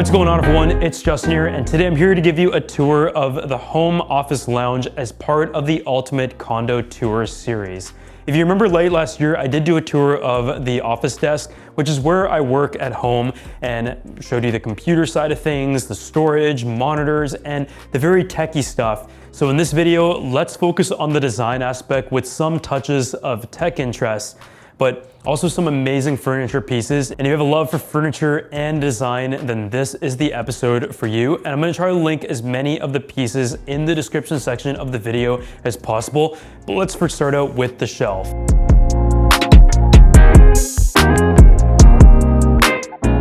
What's going on everyone? It's Justin here and today I'm here to give you a tour of the Home Office Lounge as part of the Ultimate Condo Tour series. If you remember late last year, I did do a tour of the office desk, which is where I work at home and showed you the computer side of things, the storage, monitors, and the very techie stuff. So in this video, let's focus on the design aspect with some touches of tech interest but also some amazing furniture pieces. And if you have a love for furniture and design, then this is the episode for you. And I'm gonna try to link as many of the pieces in the description section of the video as possible. But let's first start out with the shelf.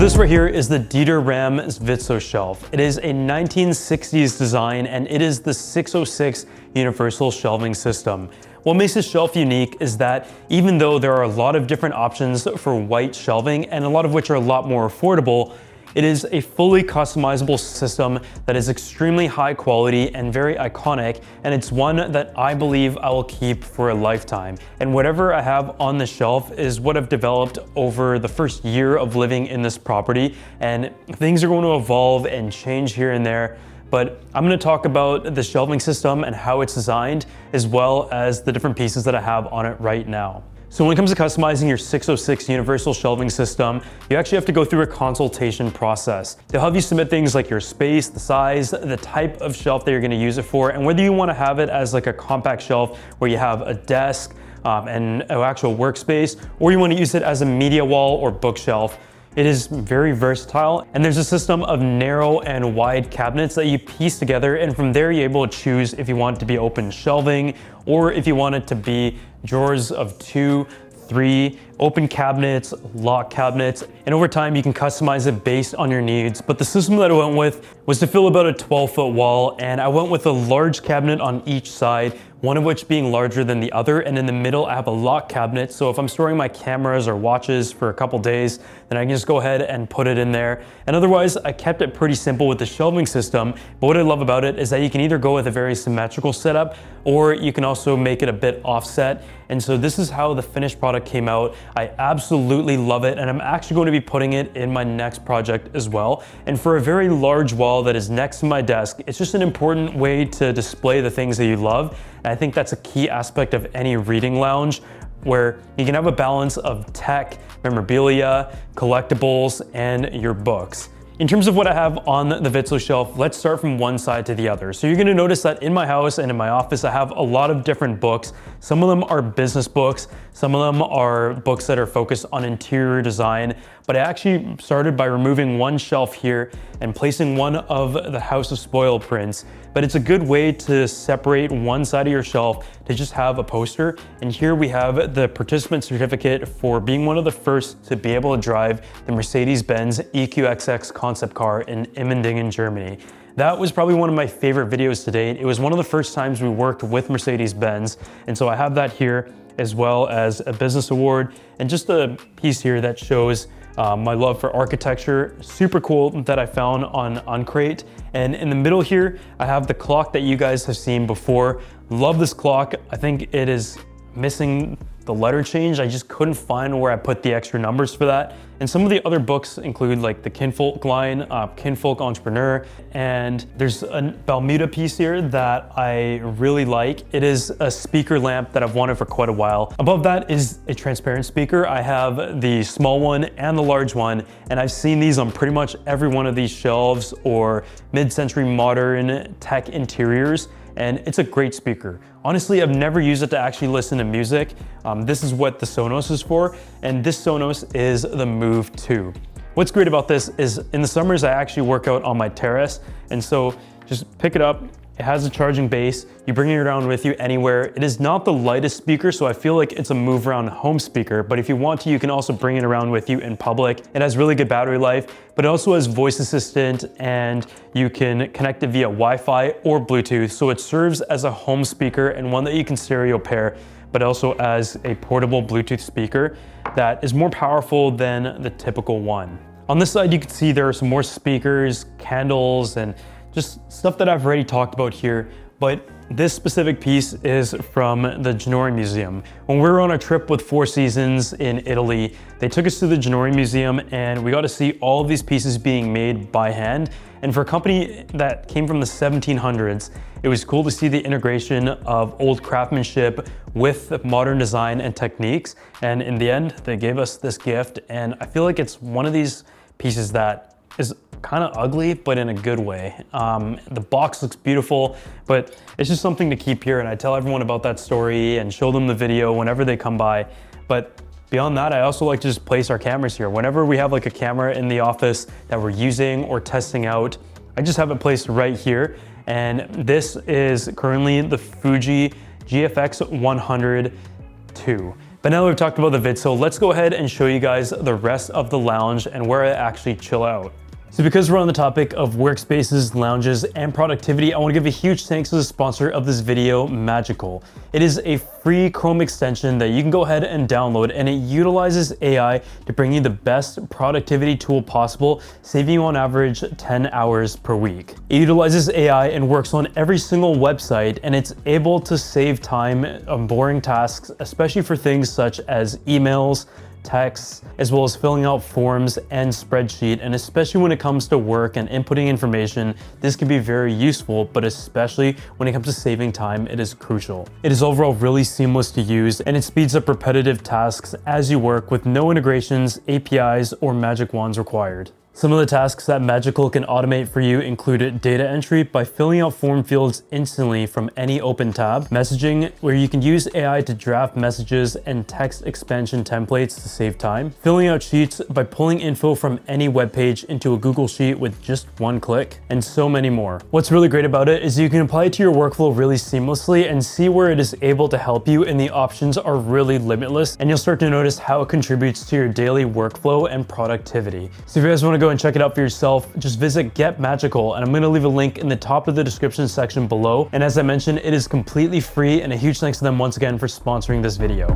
This right here is the Dieter Rams Vitsoe shelf. It is a 1960s design and it is the 606 universal shelving system. What makes this shelf unique is that even though there are a lot of different options for white shelving and a lot of which are a lot more affordable, it is a fully customizable system that is extremely high quality and very iconic, and it's one that I believe I will keep for a lifetime. And whatever I have on the shelf is what I've developed over the first year of living in this property, and things are going to evolve and change here and there but I'm gonna talk about the shelving system and how it's designed, as well as the different pieces that I have on it right now. So when it comes to customizing your 606 universal shelving system, you actually have to go through a consultation process. They'll have you submit things like your space, the size, the type of shelf that you're gonna use it for, and whether you wanna have it as like a compact shelf where you have a desk um, and an actual workspace, or you wanna use it as a media wall or bookshelf, it is very versatile and there's a system of narrow and wide cabinets that you piece together and from there you're able to choose if you want it to be open shelving or if you want it to be drawers of two, three, open cabinets, lock cabinets, and over time you can customize it based on your needs. But the system that I went with was to fill about a 12 foot wall and I went with a large cabinet on each side one of which being larger than the other. And in the middle, I have a lock cabinet. So if I'm storing my cameras or watches for a couple days, then I can just go ahead and put it in there. And otherwise, I kept it pretty simple with the shelving system. But what I love about it is that you can either go with a very symmetrical setup, or you can also make it a bit offset. And so this is how the finished product came out. I absolutely love it. And I'm actually going to be putting it in my next project as well. And for a very large wall that is next to my desk, it's just an important way to display the things that you love. And I think that's a key aspect of any reading lounge where you can have a balance of tech, memorabilia, collectibles, and your books. In terms of what I have on the Vitsoe shelf, let's start from one side to the other. So you're gonna notice that in my house and in my office, I have a lot of different books. Some of them are business books, some of them are books that are focused on interior design, but I actually started by removing one shelf here and placing one of the House of Spoil prints. But it's a good way to separate one side of your shelf to just have a poster. And here we have the participant certificate for being one of the first to be able to drive the Mercedes-Benz EQXX concept car in Immendingen, Germany. That was probably one of my favorite videos to date. It was one of the first times we worked with Mercedes-Benz. And so I have that here as well as a business award and just a piece here that shows um, my love for architecture, super cool that I found on Uncrate. And in the middle here, I have the clock that you guys have seen before. Love this clock. I think it is missing the letter change. I just couldn't find where I put the extra numbers for that. And some of the other books include like the Kinfolk line, uh, Kinfolk Entrepreneur, and there's a Balmuda piece here that I really like. It is a speaker lamp that I've wanted for quite a while. Above that is a transparent speaker. I have the small one and the large one, and I've seen these on pretty much every one of these shelves or mid-century modern tech interiors and it's a great speaker. Honestly, I've never used it to actually listen to music. Um, this is what the Sonos is for, and this Sonos is the Move 2. What's great about this is in the summers, I actually work out on my terrace, and so just pick it up, it has a charging base. You bring it around with you anywhere. It is not the lightest speaker, so I feel like it's a move around home speaker, but if you want to, you can also bring it around with you in public. It has really good battery life, but it also has voice assistant and you can connect it via Wi-Fi or Bluetooth. So it serves as a home speaker and one that you can stereo pair but also as a portable Bluetooth speaker that is more powerful than the typical one. On this side, you can see there are some more speakers, candles, and just stuff that I've already talked about here. but this specific piece is from the Ginori Museum. When we were on a trip with Four Seasons in Italy, they took us to the Ginori Museum and we got to see all of these pieces being made by hand. And for a company that came from the 1700s, it was cool to see the integration of old craftsmanship with modern design and techniques. And in the end, they gave us this gift. And I feel like it's one of these pieces that is kind of ugly, but in a good way. Um, the box looks beautiful, but it's just something to keep here. And I tell everyone about that story and show them the video whenever they come by. But Beyond that, I also like to just place our cameras here. Whenever we have like a camera in the office that we're using or testing out, I just have it placed right here. And this is currently the Fuji GFX 102. But now that we've talked about the vid, so let's go ahead and show you guys the rest of the lounge and where I actually chill out. So because we're on the topic of workspaces, lounges, and productivity, I want to give a huge thanks to the sponsor of this video, Magical. It is a free Chrome extension that you can go ahead and download and it utilizes AI to bring you the best productivity tool possible, saving you on average 10 hours per week. It utilizes AI and works on every single website and it's able to save time on boring tasks, especially for things such as emails, texts, as well as filling out forms and spreadsheet. And especially when it comes to work and inputting information, this can be very useful, but especially when it comes to saving time, it is crucial. It is overall really seamless to use and it speeds up repetitive tasks as you work with no integrations, APIs, or magic wands required. Some of the tasks that Magical can automate for you include data entry by filling out form fields instantly from any open tab, messaging where you can use AI to draft messages and text expansion templates to save time, filling out sheets by pulling info from any web page into a Google Sheet with just one click, and so many more. What's really great about it is you can apply it to your workflow really seamlessly and see where it is able to help you and the options are really limitless and you'll start to notice how it contributes to your daily workflow and productivity. So if you guys want to go and check it out for yourself, just visit Get Magical, and I'm gonna leave a link in the top of the description section below. And as I mentioned, it is completely free, and a huge thanks to them once again for sponsoring this video.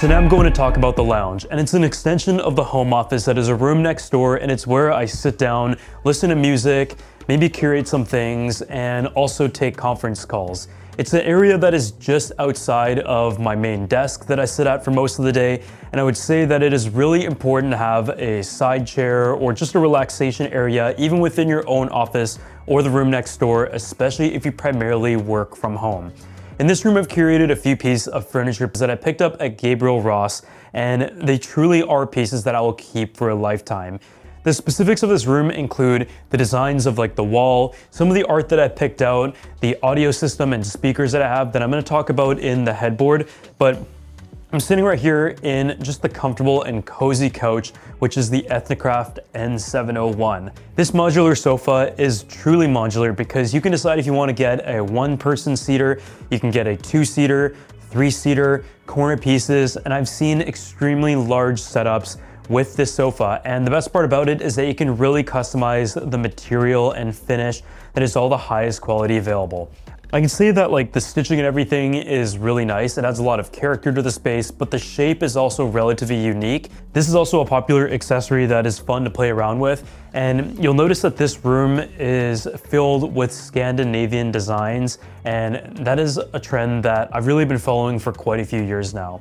So now I'm going to talk about the lounge, and it's an extension of the home office that is a room next door, and it's where I sit down, listen to music, maybe curate some things, and also take conference calls. It's an area that is just outside of my main desk that I sit at for most of the day, and I would say that it is really important to have a side chair or just a relaxation area, even within your own office or the room next door, especially if you primarily work from home. In this room, I've curated a few pieces of furniture that I picked up at Gabriel Ross, and they truly are pieces that I will keep for a lifetime. The specifics of this room include the designs of like the wall, some of the art that I picked out, the audio system and speakers that I have that I'm gonna talk about in the headboard, but I'm sitting right here in just the comfortable and cozy couch, which is the Ethnicraft N701. This modular sofa is truly modular because you can decide if you wanna get a one person seater, you can get a two seater, three seater, corner pieces, and I've seen extremely large setups with this sofa. And the best part about it is that you can really customize the material and finish that is all the highest quality available. I can say that like the stitching and everything is really nice. It adds a lot of character to the space, but the shape is also relatively unique. This is also a popular accessory that is fun to play around with. And you'll notice that this room is filled with Scandinavian designs. And that is a trend that I've really been following for quite a few years now.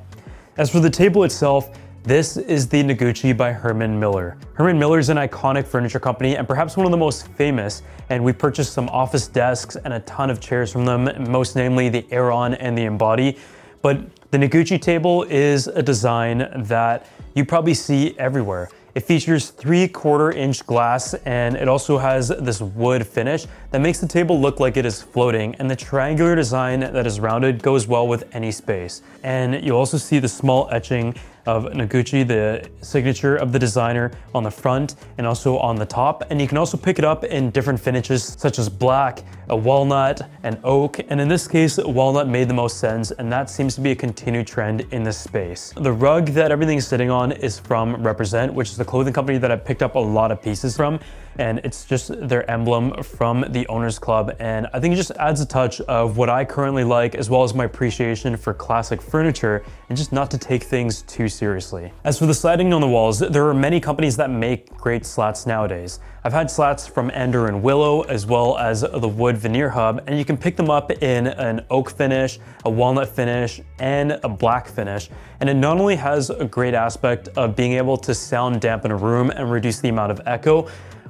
As for the table itself, this is the Noguchi by Herman Miller. Herman Miller is an iconic furniture company and perhaps one of the most famous, and we purchased some office desks and a ton of chairs from them, most namely the Aeron and the Embody. But the Noguchi table is a design that you probably see everywhere. It features three quarter inch glass and it also has this wood finish that makes the table look like it is floating and the triangular design that is rounded goes well with any space. And you'll also see the small etching of Noguchi, the signature of the designer on the front and also on the top. And you can also pick it up in different finishes such as black, a walnut, an oak, and in this case, walnut made the most sense, and that seems to be a continued trend in this space. The rug that everything's sitting on is from Represent, which is the clothing company that I picked up a lot of pieces from, and it's just their emblem from the Owners Club, and I think it just adds a touch of what I currently like, as well as my appreciation for classic furniture, and just not to take things too seriously. As for the siding on the walls, there are many companies that make great slats nowadays. I've had slats from Ender and Willow, as well as the Wood Veneer Hub, and you can pick them up in an oak finish, a walnut finish, and a black finish. And it not only has a great aspect of being able to sound dampen a room and reduce the amount of echo,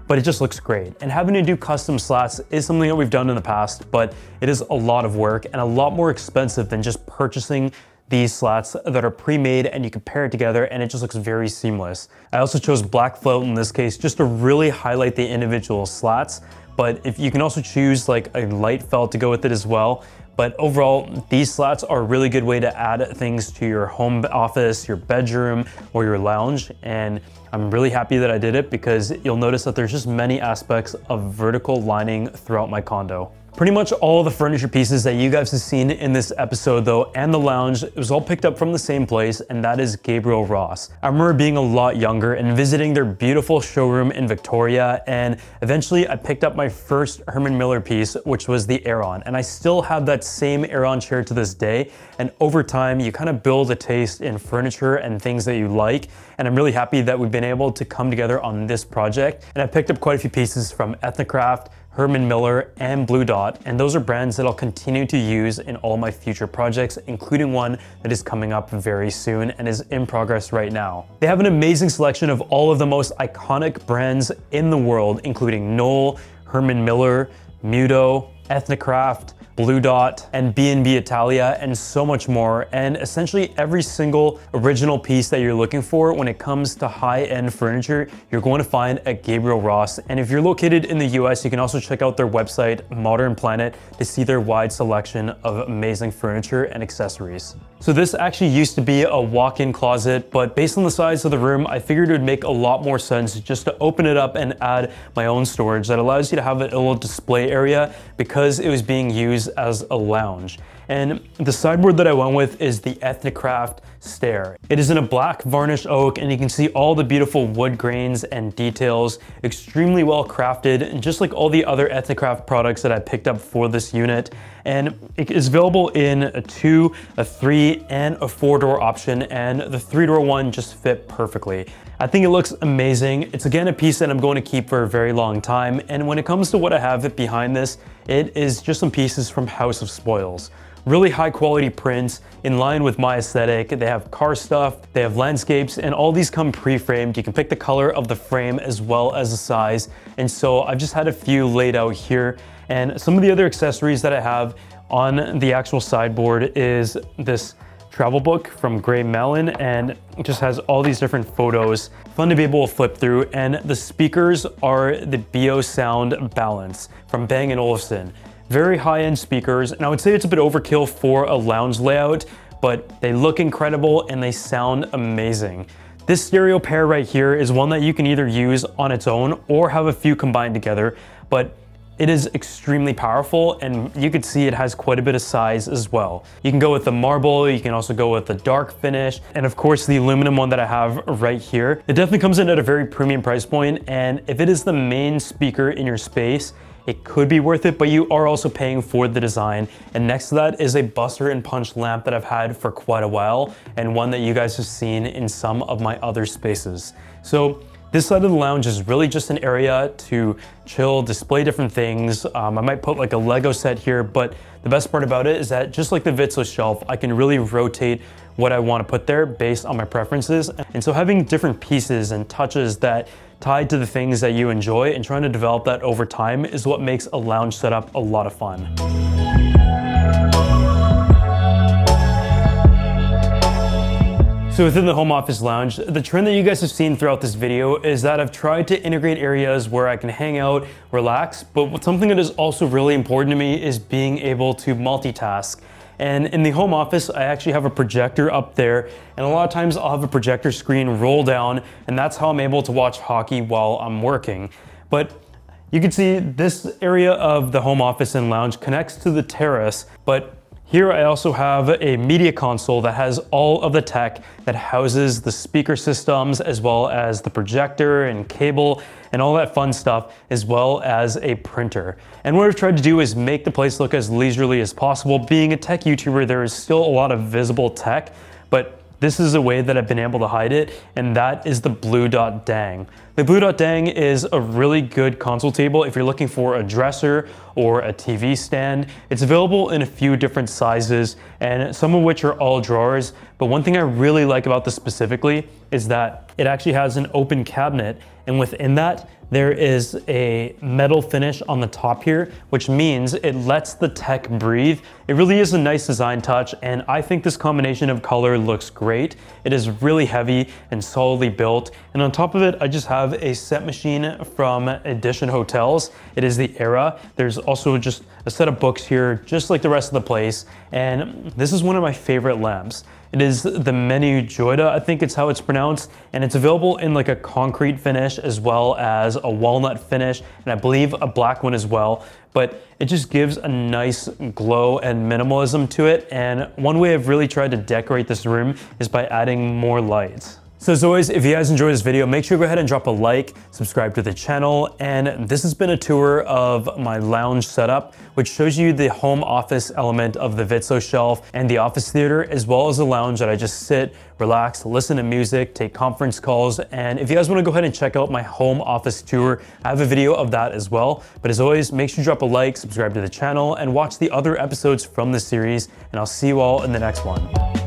but it just looks great. And having to do custom slats is something that we've done in the past, but it is a lot of work and a lot more expensive than just purchasing these slats that are pre-made and you can pair it together and it just looks very seamless. I also chose black felt in this case just to really highlight the individual slats, but if you can also choose like a light felt to go with it as well. But overall, these slats are a really good way to add things to your home office, your bedroom, or your lounge. And I'm really happy that I did it because you'll notice that there's just many aspects of vertical lining throughout my condo. Pretty much all the furniture pieces that you guys have seen in this episode though, and the lounge, it was all picked up from the same place, and that is Gabriel Ross. I remember being a lot younger and visiting their beautiful showroom in Victoria, and eventually I picked up my first Herman Miller piece, which was the Aeron, and I still have that same Aeron chair to this day, and over time, you kind of build a taste in furniture and things that you like, and I'm really happy that we've been able to come together on this project, and I picked up quite a few pieces from Ethnicraft, Herman Miller, and Blu Dot, and those are brands that I'll continue to use in all my future projects, including one that is coming up very soon and is in progress right now. They have an amazing selection of all of the most iconic brands in the world, including Knoll, Herman Miller, Muuto, Ethnicraft, Blu Dot, and B&B Italia, and so much more. And essentially every single original piece that you're looking for when it comes to high-end furniture, you're going to find at Gabriel Ross. And if you're located in the US, you can also check out their website, Modern Planet, to see their wide selection of amazing furniture and accessories. So this actually used to be a walk-in closet, but based on the size of the room, I figured it would make a lot more sense just to open it up and add my own storage that allows you to have a little display area because it was being used as a lounge. And the sideboard that I went with is the Ethnicraft Stair. It is in a black varnished oak and you can see all the beautiful wood grains and details, extremely well crafted, and just like all the other Ethnicraft products that I picked up for this unit. And it is available in a two, a three, and a four door option, and the three door one just fit perfectly. I think it looks amazing. It's again a piece that I'm going to keep for a very long time. And when it comes to what I have behind this, it is just some pieces from House of Spoils really high quality prints in line with my aesthetic. They have car stuff, they have landscapes, and all these come pre-framed. You can pick the color of the frame as well as the size. And so I've just had a few laid out here. And some of the other accessories that I have on the actual sideboard is this travel book from Gray Malin and just has all these different photos. Fun to be able to flip through and the speakers are the Beosound Balance from Bang & Olufsen. Very high-end speakers and I would say it's a bit overkill for a lounge layout but they look incredible and they sound amazing. This stereo pair right here is one that you can either use on its own or have a few combined together, but it is extremely powerful and you can see it has quite a bit of size as well. You can go with the marble, you can also go with the dark finish, and of course the aluminum one that I have right here. It definitely comes in at a very premium price point and if it is the main speaker in your space, it could be worth it, but you are also paying for the design. And next to that is a buster and punch lamp that I've had for quite a while and one that you guys have seen in some of my other spaces. So this side of the lounge is really just an area to chill, display different things. Um, I might put like a Lego set here, but the best part about it is that just like the Vitsoe shelf, I can really rotate what I want to put there based on my preferences. And so having different pieces and touches that tied to the things that you enjoy and trying to develop that over time is what makes a lounge setup a lot of fun. So within the home office lounge, the trend that you guys have seen throughout this video is that I've tried to integrate areas where I can hang out, relax, but something that is also really important to me is being able to multitask. And in the home office, I actually have a projector up there, and a lot of times I'll have a projector screen roll down, and that's how I'm able to watch hockey while I'm working. But You can see this area of the home office and lounge connects to the terrace, but here I also have a media console that has all of the tech that houses the speaker systems as well as the projector and cable and all that fun stuff as well as a printer. And what I've tried to do is make the place look as leisurely as possible. Being a tech YouTuber, there is still a lot of visible tech, but this is a way that I've been able to hide it, and that is the Blu Dot Dang. The Blu Dot Dang is a really good console table if you're looking for a dresser or a TV stand. It's available in a few different sizes, and some of which are all drawers. But one thing I really like about this specifically is that it actually has an open cabinet, and within that, there is a metal finish on the top here, which means it lets the tech breathe. It really is a nice design touch, and I think this combination of color looks great. It is really heavy and solidly built, and on top of it, I just have a set machine from Edition Hotels. It is the Aera. There's also just a set of books here, just like the rest of the place, and this is one of my favorite lamps. It is the Menu Joida, I think it's how it's pronounced, and it's available in like a concrete finish as well as a walnut finish, and I believe a black one as well. But it just gives a nice glow and minimalism to it. And one way I've really tried to decorate this room is by adding more lights. So as always, if you guys enjoyed this video, make sure you go ahead and drop a like, subscribe to the channel, and this has been a tour of my lounge setup, which shows you the home office element of the Vitsoe shelf and the office theater, as well as the lounge that I just sit, relax, listen to music, take conference calls, and if you guys wanna go ahead and check out my home office tour, I have a video of that as well. But as always, make sure you drop a like, subscribe to the channel, and watch the other episodes from the series, and I'll see you all in the next one.